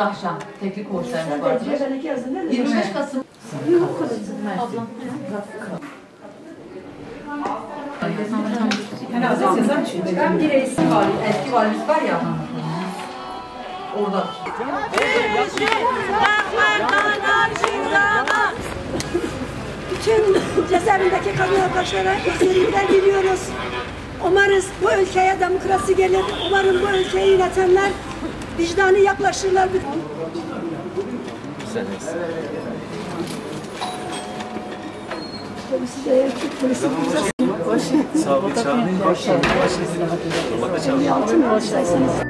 akşam teknik koğuşlarımız vardır. 25 Kasım. Ablam. Ben bir eski vali, eski valimiz var ya. Orada. Bütün cezaevindeki kadın arkadaşlara özellikler diliyoruz. Umarız bu ülkeye demokrasi gelir. Umarım bu ülkeyi yönetenler vicdanı yaklaşırlar. Polisi de polisi Sağ olun. Çağırın. Hoş geldiniz. Hoş geldiniz.